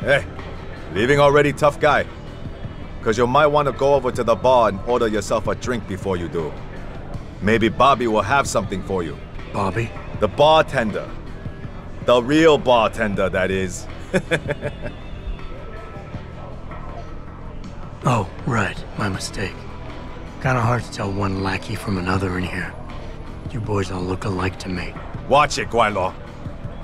Hey, leaving already, tough guy? Because you might want to go over to the bar and order yourself a drink before you do. Maybe Bobby will have something for you. Bobby? The bartender. The real bartender, that is. oh, right. My mistake. Kinda hard to tell one lackey from another in here. You boys all look alike to me. Watch it, gweilo.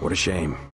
What a shame.